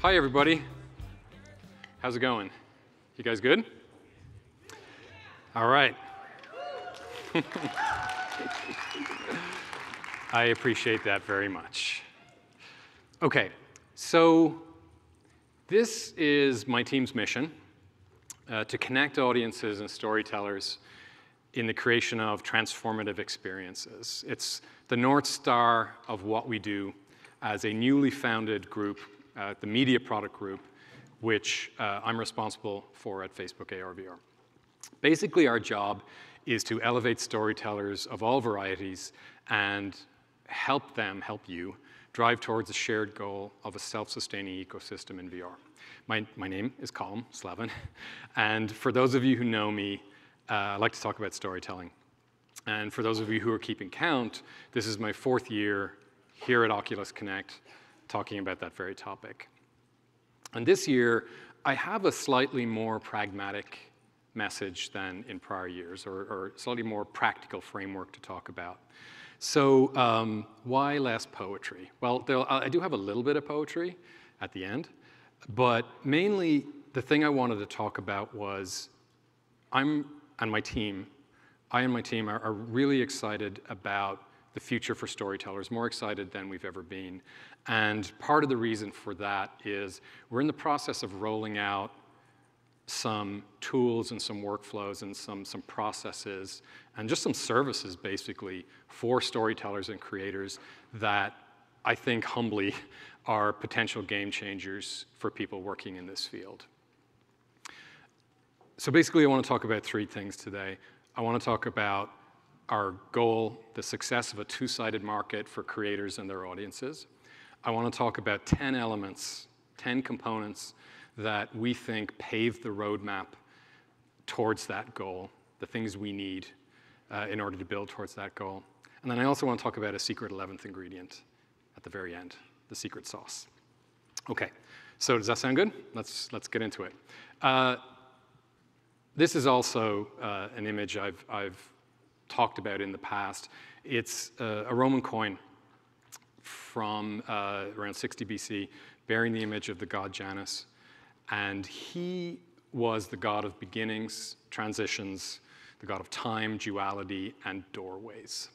Hi, everybody. How's it going? You guys good? All right. I appreciate that very much. Okay, so this is my team's mission uh, to connect audiences and storytellers in the creation of transformative experiences. It's the North Star of what we do as a newly founded group, the Media Product Group, which uh, I'm responsible for at Facebook ARVR. Basically, our job is to elevate storytellers of all varieties and help them, help you, drive towards a shared goal of a self-sustaining ecosystem in VR. My, my name is Colum Slevin, and for those of you who know me, uh, I like to talk about storytelling. And for those of you who are keeping count, this is my fourth year here at Oculus Connect talking about that very topic. And this year, I have a slightly more pragmatic message than in prior years, or, or slightly more practical framework to talk about. So um, why less poetry? Well, I do have a little bit of poetry at the end, but mainly the thing I wanted to talk about was I'm and my team, I and my team are, are really excited about the future for storytellers, more excited than we've ever been. And part of the reason for that is we're in the process of rolling out some tools and some workflows and some, some processes and just some services basically for storytellers and creators that I think humbly are potential game changers for people working in this field. So basically I want to talk about three things today. I want to talk about our goal, the success of a two-sided market for creators and their audiences. I want to talk about 10 elements, 10 components that we think pave the roadmap towards that goal, the things we need uh, in order to build towards that goal. And then I also want to talk about a secret 11th ingredient at the very end, the secret sauce. Okay, so does that sound good? Let's, let's get into it. Uh, this is also uh, an image I've, I've talked about in the past. It's uh, a Roman coin from uh, around 60 BC, bearing the image of the god Janus. And he was the god of beginnings, transitions, the god of time, duality, and doorways.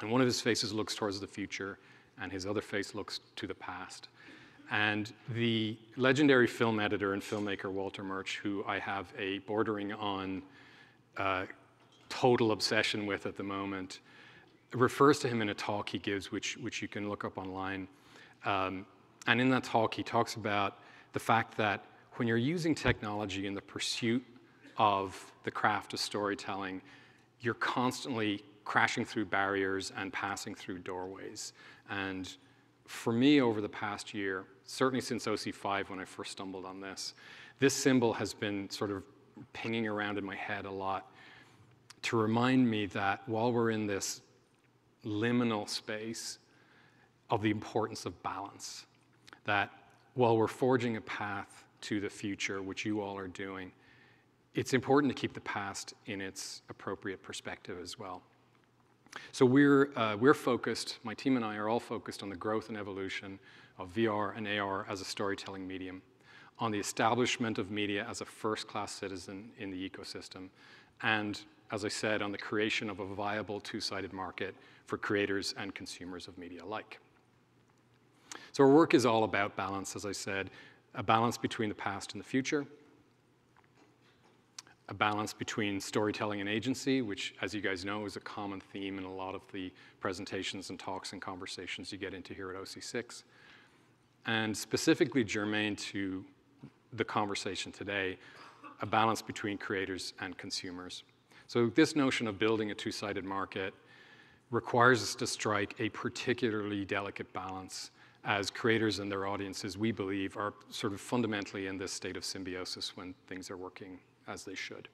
And one of his faces looks towards the future, and his other face looks to the past. And the legendary film editor and filmmaker Walter Murch, who I have a bordering on uh, total obsession with at the moment, refers to him in a talk he gives, which, which you can look up online. Um, and in that talk, he talks about the fact that when you're using technology in the pursuit of the craft of storytelling, you're constantly crashing through barriers and passing through doorways. And for me, over the past year, certainly since OC5 when I first stumbled on this, this symbol has been sort of pinging around in my head a lot to remind me that while we're in this liminal space of the importance of balance, that while we're forging a path to the future, which you all are doing, it's important to keep the past in its appropriate perspective as well. So we're, uh, we're focused, my team and I are all focused on the growth and evolution of VR and AR as a storytelling medium, on the establishment of media as a first-class citizen in the ecosystem, and, as I said, on the creation of a viable two-sided market for creators and consumers of media alike. So our work is all about balance, as I said, a balance between the past and the future, a balance between storytelling and agency, which, as you guys know, is a common theme in a lot of the presentations and talks and conversations you get into here at OC6. And specifically germane to the conversation today, a balance between creators and consumers. So this notion of building a two-sided market requires us to strike a particularly delicate balance as creators and their audiences, we believe, are sort of fundamentally in this state of symbiosis when things are working as they should.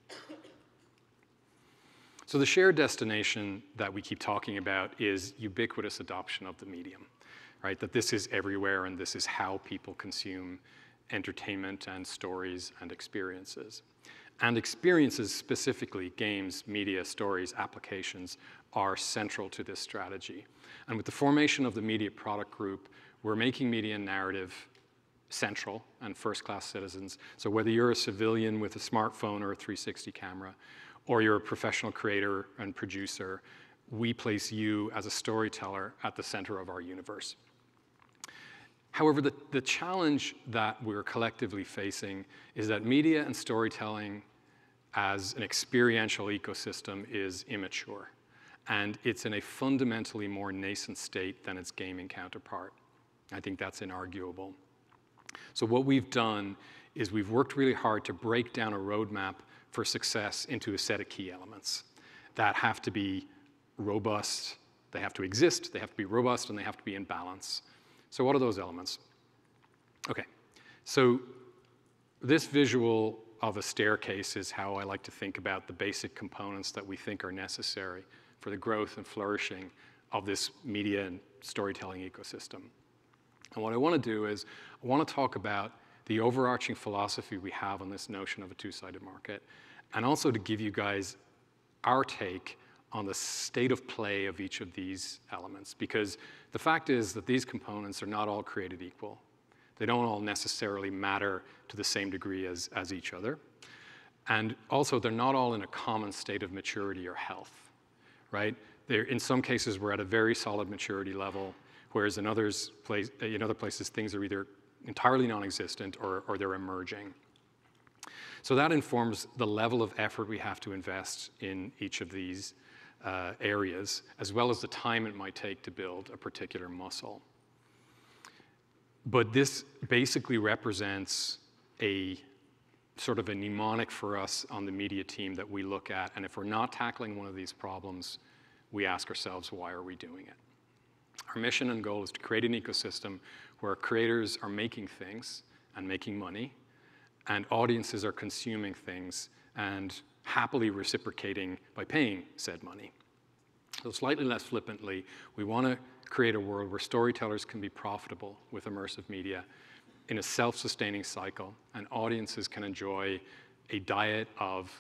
So the shared destination that we keep talking about is ubiquitous adoption of the medium, right? That this is everywhere and this is how people consume entertainment and stories and experiences. And experiences specifically, games, media, stories, applications, are central to this strategy. And with the formation of the Media Product Group, we're making media narrative central and first-class citizens. So whether you're a civilian with a smartphone or a 360 camera, or you're a professional creator and producer, we place you as a storyteller at the center of our universe. However, the, the challenge that we're collectively facing is that media and storytelling as an experiential ecosystem is immature. And it's in a fundamentally more nascent state than its gaming counterpart. I think that's inarguable. So what we've done is we've worked really hard to break down a roadmap for success into a set of key elements that have to be robust, they have to exist, they have to be robust, and they have to be in balance. So what are those elements? Okay, so this visual of a staircase is how I like to think about the basic components that we think are necessary for the growth and flourishing of this media and storytelling ecosystem. And what I want to do is I want to talk about the overarching philosophy we have on this notion of a two-sided market, and also to give you guys our take on the state of play of each of these elements. Because the fact is that these components are not all created equal. They don't all necessarily matter to the same degree as, as each other. And also, they're not all in a common state of maturity or health, right? They're, in some cases, we're at a very solid maturity level, whereas in, others place, in other places, things are either entirely non-existent or, or they're emerging. So that informs the level of effort we have to invest in each of these uh, areas, as well as the time it might take to build a particular muscle. But this basically represents a sort of a mnemonic for us on the media team that we look at. And if we're not tackling one of these problems, we ask ourselves, why are we doing it? Our mission and goal is to create an ecosystem where creators are making things and making money, and audiences are consuming things and happily reciprocating by paying said money. So slightly less flippantly, we want to create a world where storytellers can be profitable with immersive media in a self-sustaining cycle, and audiences can enjoy a diet of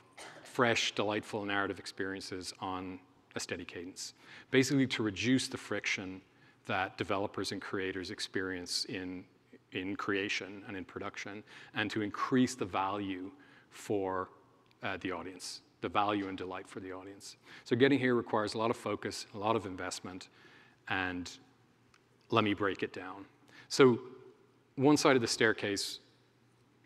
fresh, delightful narrative experiences on a steady cadence. Basically to reduce the friction that developers and creators experience in, in creation and in production, and to increase the value for uh, the audience, the value and delight for the audience. So getting here requires a lot of focus, a lot of investment, and let me break it down. So one side of the staircase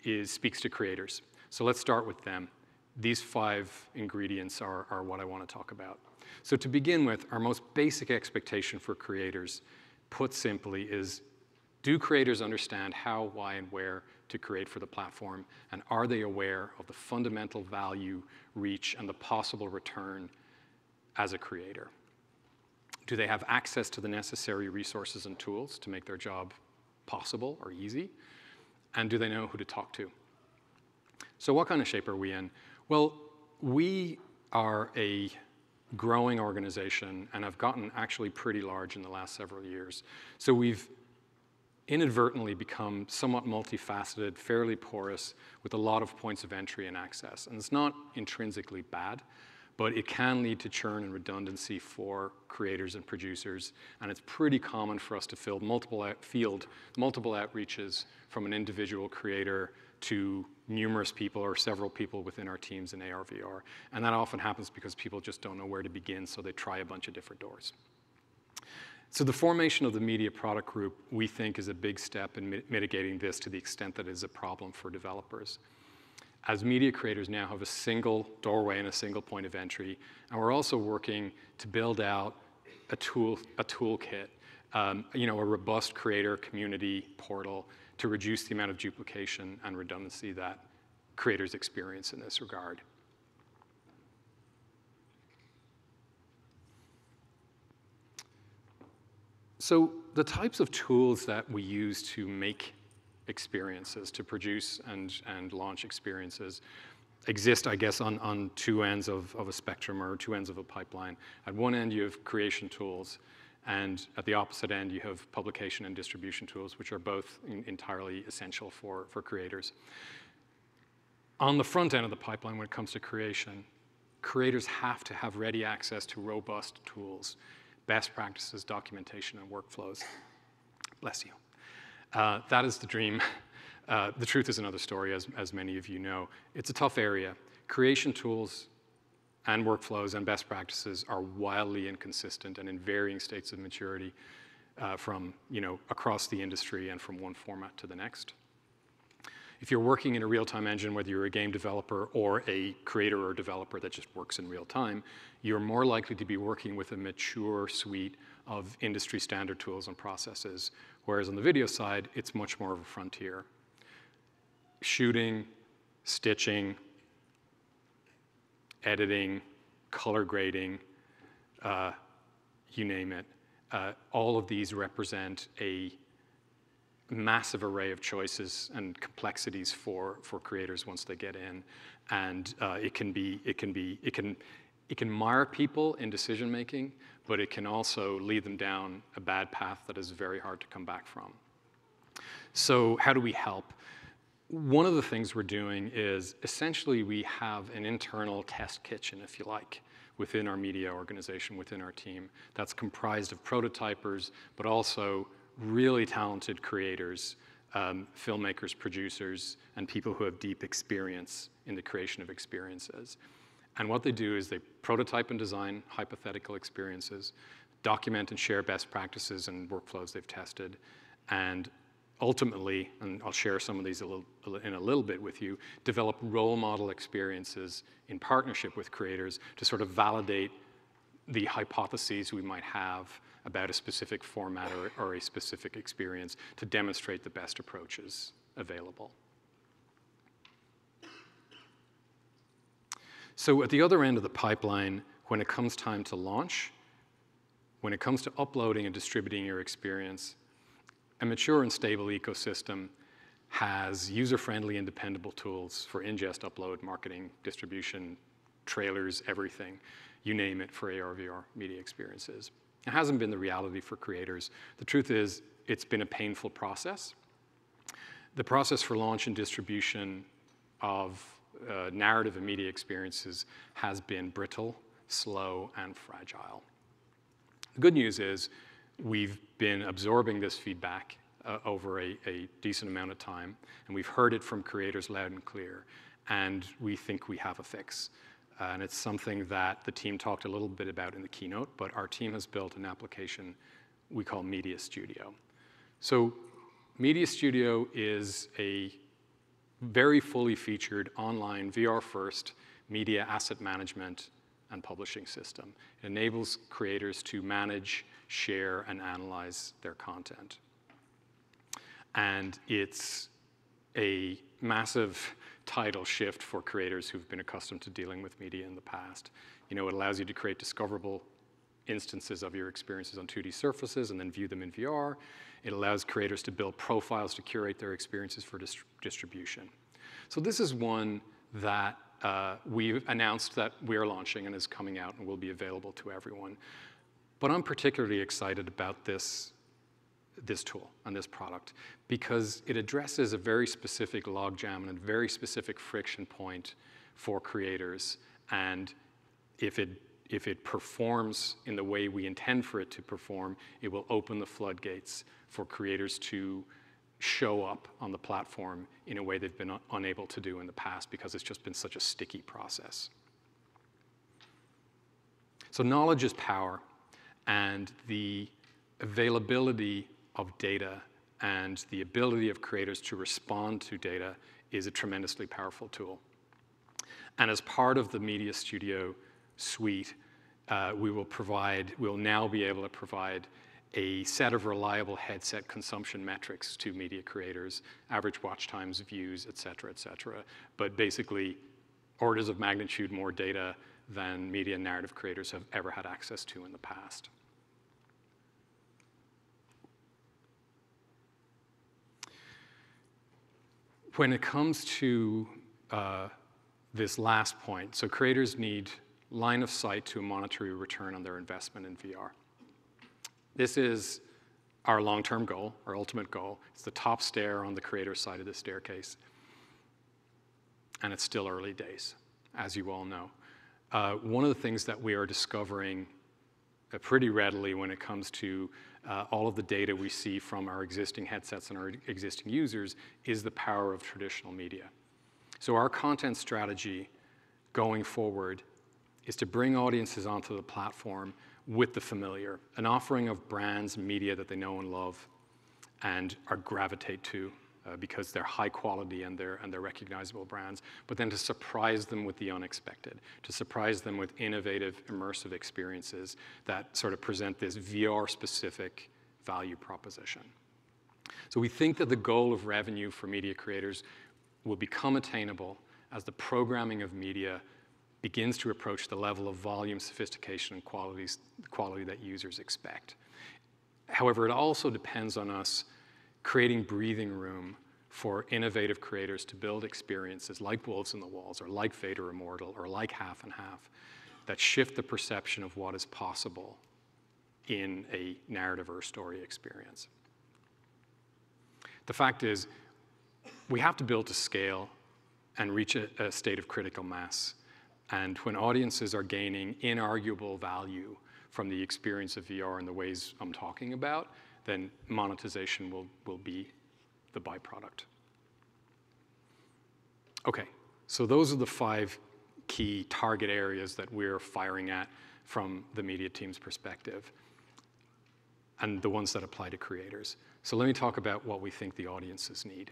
is, speaks to creators. So let's start with them. These five ingredients are, are what I want to talk about. So to begin with, our most basic expectation for creators, put simply, is do creators understand how, why, and where to create for the platform? And are they aware of the fundamental value, reach, and the possible return as a creator? Do they have access to the necessary resources and tools to make their job possible or easy? And do they know who to talk to? So what kind of shape are we in? Well, we are a growing organization and have gotten actually pretty large in the last several years. So we've inadvertently become somewhat multifaceted, fairly porous, with a lot of points of entry and access. And it's not intrinsically bad, but it can lead to churn and redundancy for creators and producers. And it's pretty common for us to field multiple, field multiple outreaches from an individual creator to numerous people or several people within our teams in ARVR. And that often happens because people just don't know where to begin, so they try a bunch of different doors. So the formation of the media product group, we think, is a big step in mitigating this to the extent that it is a problem for developers. As media creators now have a single doorway and a single point of entry, and we're also working to build out a tool, a toolkit, um, you know, a robust creator community portal to reduce the amount of duplication and redundancy that creators experience in this regard. So the types of tools that we use to make experiences, to produce and, and launch experiences, exist, I guess, on, on two ends of, of a spectrum or two ends of a pipeline. At one end, you have creation tools, and at the opposite end, you have publication and distribution tools, which are both in, entirely essential for, for creators. On the front end of the pipeline, when it comes to creation, creators have to have ready access to robust tools best practices, documentation, and workflows. Bless you. Uh, that is the dream. Uh, the truth is another story, as, as many of you know. It's a tough area. Creation tools and workflows and best practices are wildly inconsistent and in varying states of maturity uh, from, you know, across the industry and from one format to the next. If you're working in a real-time engine, whether you're a game developer or a creator or developer that just works in real time, you're more likely to be working with a mature suite of industry standard tools and processes. Whereas on the video side, it's much more of a frontier. Shooting, stitching, editing, color grading, uh, you name it. Uh, all of these represent a massive array of choices and complexities for, for creators once they get in. And uh, it can be, it can be, it can, it can mire people in decision making, but it can also lead them down a bad path that is very hard to come back from. So how do we help? One of the things we're doing is essentially we have an internal test kitchen, if you like, within our media organization, within our team, that's comprised of prototypers, but also really talented creators, um, filmmakers, producers, and people who have deep experience in the creation of experiences. And what they do is they prototype and design hypothetical experiences, document and share best practices and workflows they've tested, and ultimately, and I'll share some of these a little, in a little bit with you, develop role model experiences in partnership with creators to sort of validate the hypotheses we might have about a specific format or, or a specific experience to demonstrate the best approaches available. So at the other end of the pipeline, when it comes time to launch, when it comes to uploading and distributing your experience, a mature and stable ecosystem has user-friendly and dependable tools for ingest, upload, marketing, distribution, trailers, everything, you name it, for AR, VR media experiences. It hasn't been the reality for creators. The truth is, it's been a painful process. The process for launch and distribution of uh, narrative and media experiences has been brittle, slow, and fragile. The good news is we've been absorbing this feedback uh, over a, a, decent amount of time, and we've heard it from creators loud and clear, and we think we have a fix. Uh, and it's something that the team talked a little bit about in the keynote, but our team has built an application we call Media Studio. So Media Studio is a very fully featured online VR-first media asset management and publishing system. It enables creators to manage, share, and analyze their content. And it's a massive tidal shift for creators who've been accustomed to dealing with media in the past. You know, it allows you to create discoverable instances of your experiences on 2D surfaces and then view them in VR. It allows creators to build profiles to curate their experiences for dist distribution. So this is one that uh, we've announced that we're launching and is coming out and will be available to everyone. But I'm particularly excited about this, this tool and this product because it addresses a very specific logjam and a very specific friction point for creators. And if it, if it performs in the way we intend for it to perform, it will open the floodgates for creators to show up on the platform in a way they've been unable to do in the past because it's just been such a sticky process. So knowledge is power, and the availability of data and the ability of creators to respond to data is a tremendously powerful tool. And as part of the Media Studio suite, uh, we will provide, we'll now be able to provide a set of reliable headset consumption metrics to media creators, average watch times, views, et cetera, et cetera. But basically, orders of magnitude more data than media narrative creators have ever had access to in the past. When it comes to uh, this last point, so creators need line of sight to a monetary return on their investment in VR. This is our long-term goal, our ultimate goal. It's the top stair on the creator side of the staircase. And it's still early days, as you all know. Uh, one of the things that we are discovering uh, pretty readily when it comes to uh, all of the data we see from our existing headsets and our existing users is the power of traditional media. So our content strategy going forward is to bring audiences onto the platform with the familiar, an offering of brands and media that they know and love and are gravitate to uh, because they're high quality and they're, and they're recognizable brands, but then to surprise them with the unexpected, to surprise them with innovative, immersive experiences that sort of present this VR specific value proposition. So we think that the goal of revenue for media creators will become attainable as the programming of media begins to approach the level of volume, sophistication, and qualities, quality that users expect. However, it also depends on us creating breathing room for innovative creators to build experiences like Wolves in the Walls or like Vader Immortal or like Half and Half that shift the perception of what is possible in a narrative or story experience. The fact is, we have to build to scale and reach a, a state of critical mass. And when audiences are gaining inarguable value from the experience of VR in the ways I'm talking about, then monetization will, will be the byproduct. Okay, so those are the five key target areas that we're firing at from the media team's perspective and the ones that apply to creators. So let me talk about what we think the audiences need.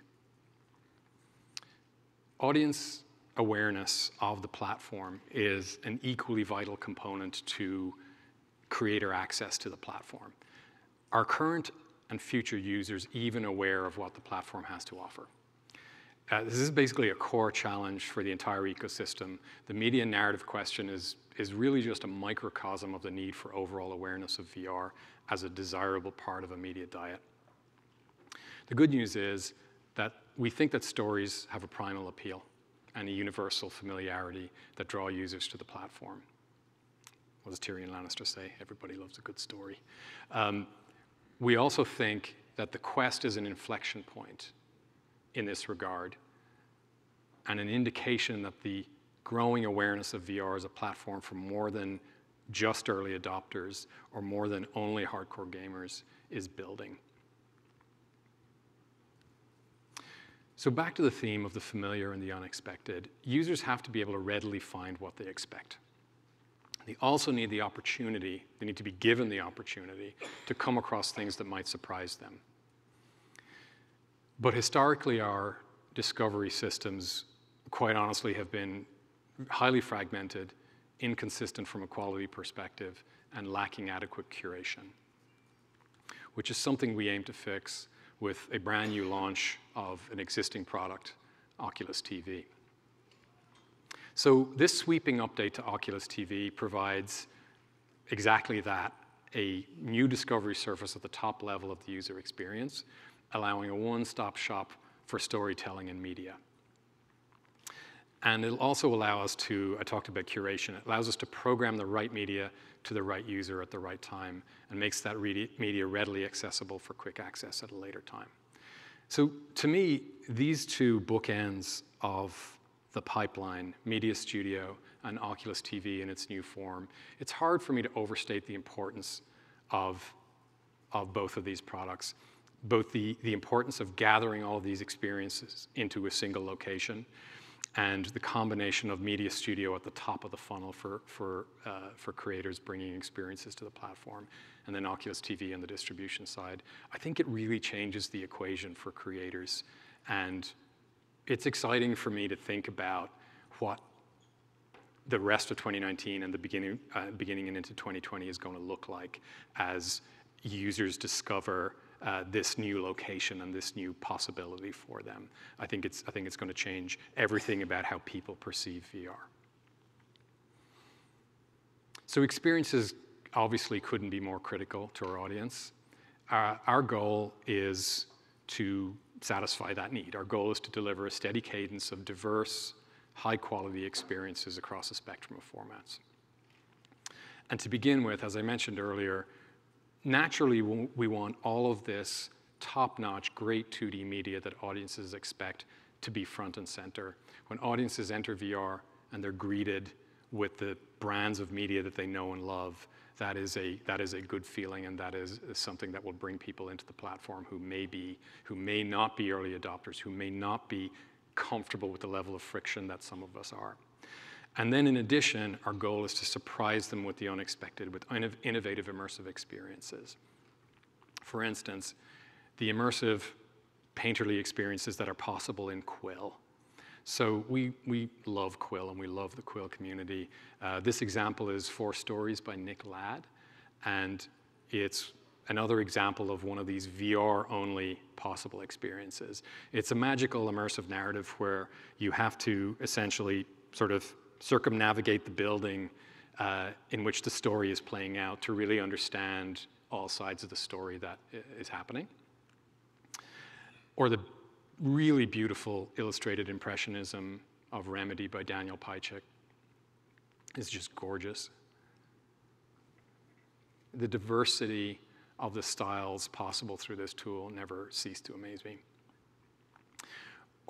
Audience awareness of the platform is an equally vital component to creator access to the platform are current and future users even aware of what the platform has to offer? Uh, this is basically a core challenge for the entire ecosystem. The media narrative question is, is really just a microcosm of the need for overall awareness of VR as a desirable part of a media diet. The good news is that we think that stories have a primal appeal and a universal familiarity that draw users to the platform. What does Tyrion Lannister say? Everybody loves a good story. Um, we also think that the Quest is an inflection point in this regard and an indication that the growing awareness of VR as a platform for more than just early adopters or more than only hardcore gamers is building. So back to the theme of the familiar and the unexpected, users have to be able to readily find what they expect. They also need the opportunity, they need to be given the opportunity to come across things that might surprise them. But historically, our discovery systems, quite honestly, have been highly fragmented, inconsistent from a quality perspective, and lacking adequate curation, which is something we aim to fix with a brand new launch of an existing product, Oculus TV. So this sweeping update to Oculus TV provides exactly that, a new discovery surface at the top level of the user experience, allowing a one-stop shop for storytelling and media. And it'll also allow us to, I talked about curation, it allows us to program the right media to the right user at the right time and makes that media readily accessible for quick access at a later time. So to me, these two bookends of the pipeline, Media Studio, and Oculus TV in its new form, it's hard for me to overstate the importance of, of both of these products. Both the, the importance of gathering all of these experiences into a single location and the combination of Media Studio at the top of the funnel for, for, uh, for creators bringing experiences to the platform, and then Oculus TV on the distribution side. I think it really changes the equation for creators and it's exciting for me to think about what the rest of 2019 and the beginning, uh, beginning and into 2020 is going to look like as users discover uh, this new location and this new possibility for them. I think it's, I think it's going to change everything about how people perceive VR. So experiences obviously couldn't be more critical to our audience. Uh, our goal is to satisfy that need. Our goal is to deliver a steady cadence of diverse, high quality experiences across a spectrum of formats. And to begin with, as I mentioned earlier, naturally we want all of this top-notch, great 2D media that audiences expect to be front and center. When audiences enter VR and they're greeted with the brands of media that they know and love, that is a that is a good feeling, and that is, something that will bring people into the platform who may be who may not be early adopters, who may not be comfortable with the level of friction that some of us are. And then in addition, our goal is to surprise them with the unexpected, with innovative immersive experiences. For instance, the immersive painterly experiences that are possible in Quill. So we, we love Quill and we love the Quill community. Uh, this example is Four Stories by Nick Ladd, and it's another example of one of these VR-only possible experiences. It's a magical immersive narrative where you have to essentially sort of circumnavigate the building uh, in which the story is playing out to really understand all sides of the story that is happening. Or the really beautiful illustrated impressionism of Remedy by Daniel Pajcik is just gorgeous. The diversity of the styles possible through this tool never cease to amaze me.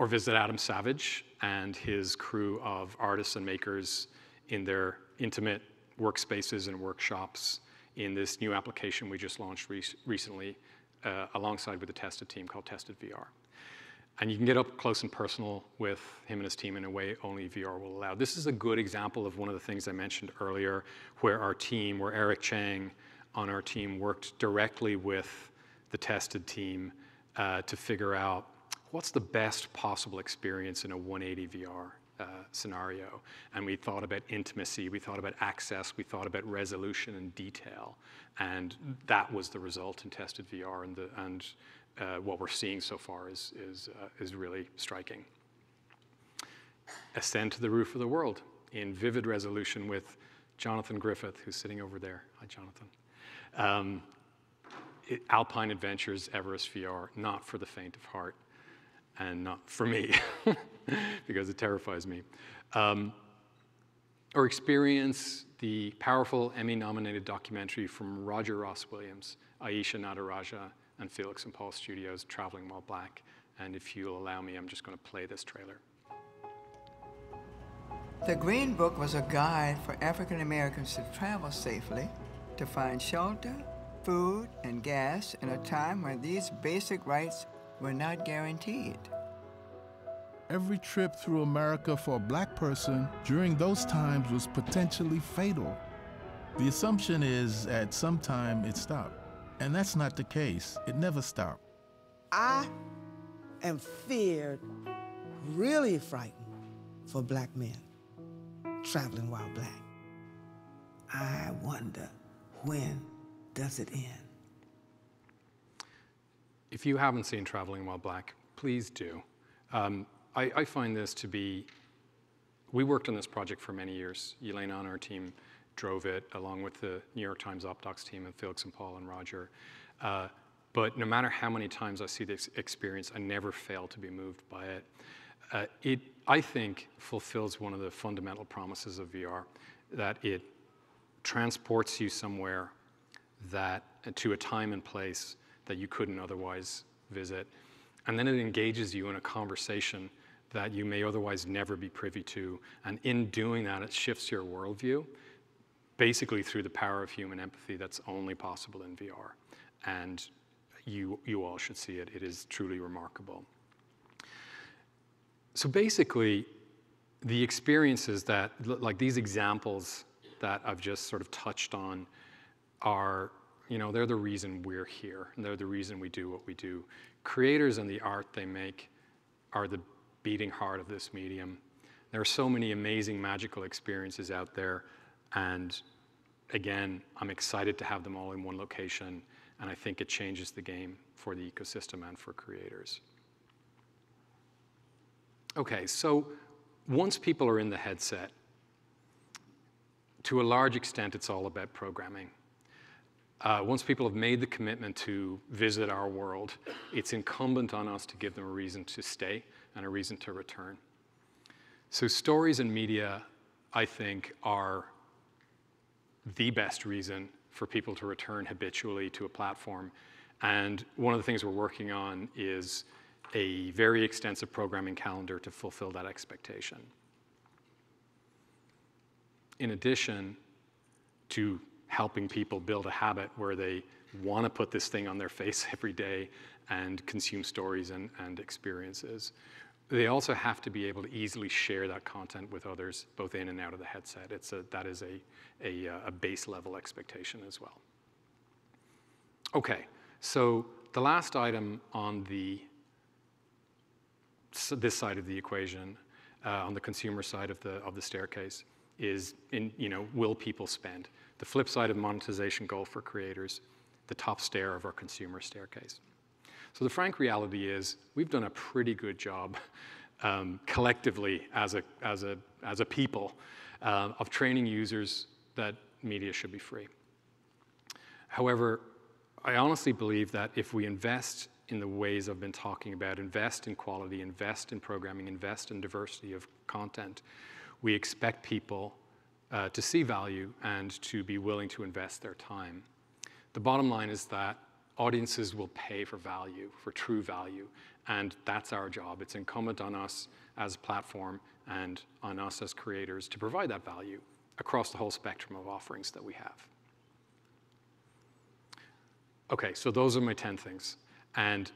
Or visit Adam Savage and his crew of artists and makers in their intimate workspaces and workshops in this new application we just launched re recently uh, alongside with the Tested team called Tested VR. And you can get up close and personal with him and his team in a way only VR will allow. This is a good example of one of the things I mentioned earlier, where our team, where Eric Chang on our team worked directly with the tested team uh, to figure out what's the best possible experience in a 180 VR uh, scenario. And we thought about intimacy, we thought about access, we thought about resolution and detail. And that was the result in tested VR. And, the, and uh, what we're seeing so far is, is, uh, is really striking. Ascend to the roof of the world in vivid resolution with Jonathan Griffith, who's sitting over there. Hi, Jonathan. Um, Alpine Adventures Everest VR, not for the faint of heart, and not for me, because it terrifies me. Um, or experience the powerful Emmy-nominated documentary from Roger Ross Williams, Ayesha Nadarajah, and Felix and Paul Studios, Traveling While Black. And if you'll allow me, I'm just going to play this trailer. The Green Book was a guide for African Americans to travel safely, to find shelter, food, and gas in a time when these basic rights were not guaranteed. Every trip through America for a black person during those times was potentially fatal. The assumption is at some time it stopped. And that's not the case. It never stopped. I am feared, really frightened for black men traveling while black. I wonder when does it end? If you haven't seen Traveling While Black, please do. Um, I, I, find this to be, we worked on this project for many years. Elena on our team drove it along with the New York Times OpDocs team and Felix and Paul and Roger. Uh, but no matter how many times I see this experience, I never fail to be moved by it. Uh, it, I think, fulfills one of the fundamental promises of VR, that it transports you somewhere that, to a time and place that you couldn't otherwise visit. And then it engages you in a conversation that you may otherwise never be privy to. And in doing that, it shifts your worldview basically through the power of human empathy that's only possible in VR. And you, you all should see it. It is truly remarkable. So basically, the experiences that, like these examples that I've just sort of touched on, are, you know, they're the reason we're here, and they're the reason we do what we do. Creators and the art they make are the beating heart of this medium. There are so many amazing magical experiences out there and again, I'm excited to have them all in one location, and I think it changes the game for the ecosystem and for creators. Okay, so once people are in the headset, to a large extent, it's all about programming. Uh, once people have made the commitment to visit our world, it's incumbent on us to give them a reason to stay and a reason to return. So stories and media, I think, are the best reason for people to return habitually to a platform. And one of the things we're working on is a very extensive programming calendar to fulfill that expectation. In addition to helping people build a habit where they want to put this thing on their face every day and consume stories and, and experiences. They also have to be able to easily share that content with others, both in and out of the headset. It's a, that is a, a, uh, a base level expectation as well. Okay, so the last item on the so this side of the equation, uh, on the consumer side of the of the staircase, is in you know will people spend? The flip side of monetization goal for creators, the top stair of our consumer staircase. So the frank reality is we've done a pretty good job um, collectively as a, as a, as a people uh, of training users that media should be free. However, I honestly believe that if we invest in the ways I've been talking about, invest in quality, invest in programming, invest in diversity of content, we expect people uh, to see value and to be willing to invest their time. The bottom line is that audiences will pay for value, for true value, and that's our job. It's incumbent on us as a platform and on us as creators to provide that value across the whole spectrum of offerings that we have. Okay, so those are my 10 things. And,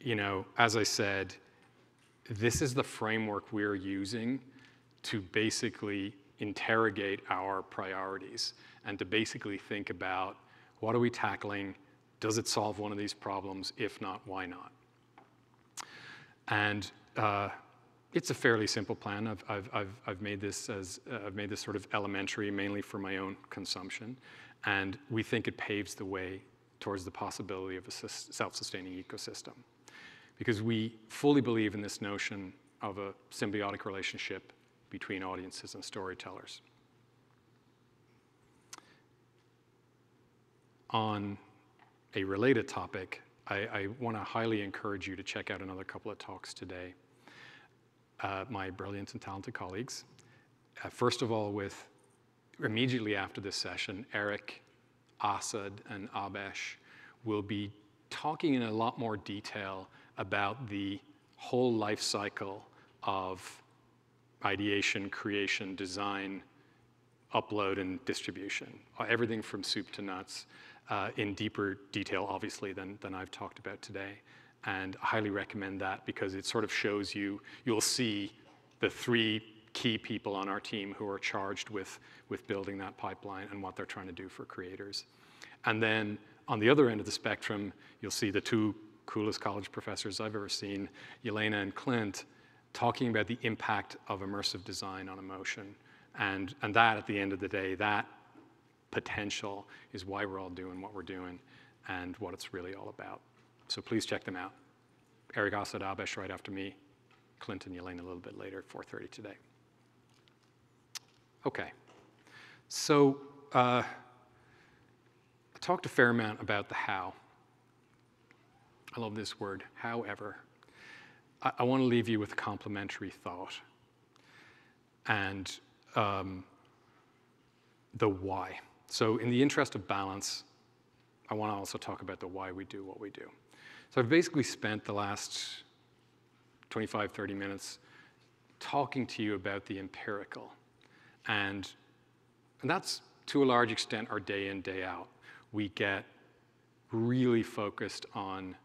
you know, as I said, this is the framework we're using to basically interrogate our priorities and to basically think about what are we tackling? Does it solve one of these problems? If not, why not? And uh, it's a fairly simple plan. I've, I've, I've, I've made this as uh, I've made this sort of elementary, mainly for my own consumption, and we think it paves the way towards the possibility of a self-sustaining ecosystem, because we fully believe in this notion of a symbiotic relationship between audiences and storytellers. On a related topic, I, I want to highly encourage you to check out another couple of talks today. Uh, my brilliant and talented colleagues. Uh, first of all, with immediately after this session, Eric, Asad, and Abesh will be talking in a lot more detail about the whole life cycle of ideation, creation, design, upload, and distribution. Uh, everything from soup to nuts uh, in deeper detail, obviously, than, than I've talked about today. And I highly recommend that because it sort of shows you, you'll see the three key people on our team who are charged with, with building that pipeline and what they're trying to do for creators. And then on the other end of the spectrum, you'll see the two coolest college professors I've ever seen, Yelena and Clint, talking about the impact of immersive design on emotion. And, and that, at the end of the day, that potential is why we're all doing what we're doing and what it's really all about. So please check them out. Eric Asad Abesh right after me, Clinton Yelena a little bit later 4.30 today. Okay, so uh, I talked a fair amount about the how. I love this word, however. I, I want to leave you with a complementary thought. And um, the why. So in the interest of balance, I want to also talk about the why we do what we do. So I've basically spent the last 25, 30 minutes talking to you about the empirical. And, and that's, to a large extent, our day in, day out. We get really focused on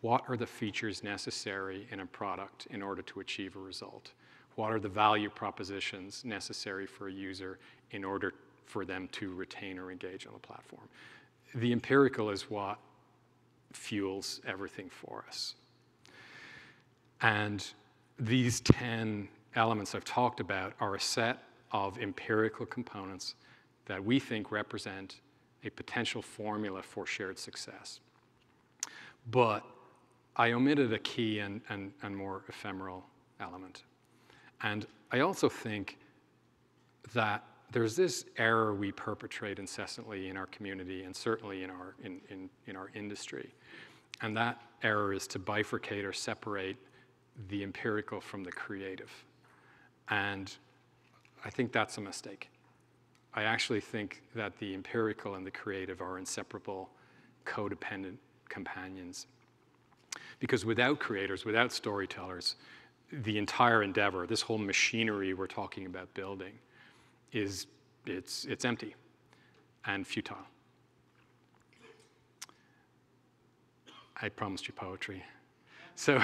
what are the features necessary in a product in order to achieve a result? What are the value propositions necessary for a user in order for them to retain or engage on the platform. The empirical is what fuels everything for us. And these 10 elements I've talked about are a set of empirical components that we think represent a potential formula for shared success. But I omitted a key and, and, and more ephemeral element. And I also think that there's this error we perpetrate incessantly in our community and certainly in our, in, in, in our industry. And that error is to bifurcate or separate the empirical from the creative. And I think that's a mistake. I actually think that the empirical and the creative are inseparable, codependent companions. Because without creators, without storytellers, the entire endeavor, this whole machinery we're talking about building, is it's, it's empty. and futile. I promised you poetry. So,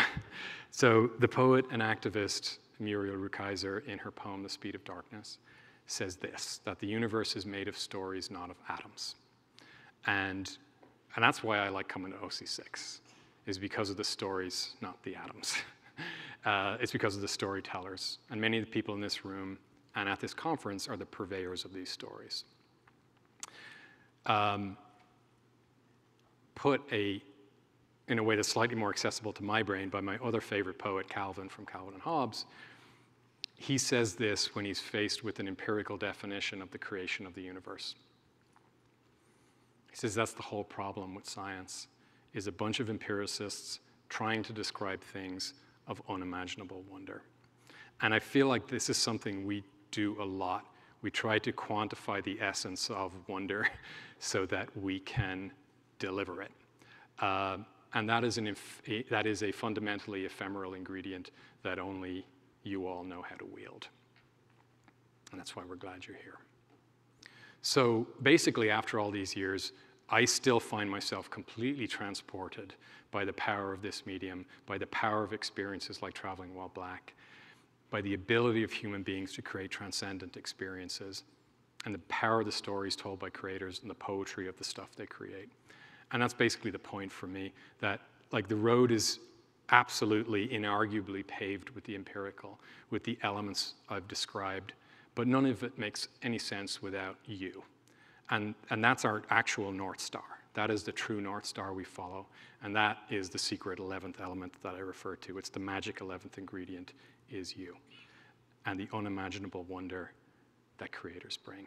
so the poet and activist Muriel Rukeyser, in her poem *The Speed of Darkness*, says this: that the universe is made of stories, not of atoms, and and that's why I like coming to OC6, is because of the stories, not the atoms. uh, it's because of the storytellers, and many of the people in this room and at this conference are the purveyors of these stories. Um, put a in a way that's slightly more accessible to my brain by my other favorite poet, Calvin from Calvin and Hobbes. He says this when he's faced with an empirical definition of the creation of the universe. He says that's the whole problem with science is a bunch of empiricists trying to describe things of unimaginable wonder. And I feel like this is something we do a lot. We try to quantify the essence of wonder so that we can deliver it. Uh, and that is, an that is a fundamentally ephemeral ingredient that only you all know how to wield. And that's why we're glad you're here. So basically, after all these years, I still find myself completely transported by the power of this medium, by the power of experiences like traveling while black, by the ability of human beings to create transcendent experiences, and the power of the stories told by creators and the poetry of the stuff they create. And that's basically the point for me that like the road is absolutely inarguably paved with the empirical, with the elements I've described, but none of it makes any sense without you. And, and that's our actual North Star. That is the true North Star we follow. And that is the secret 11th element that I refer to. It's the magic 11th ingredient is you and the unimaginable wonder that creators bring.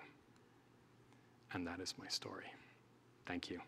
And that is my story. Thank you.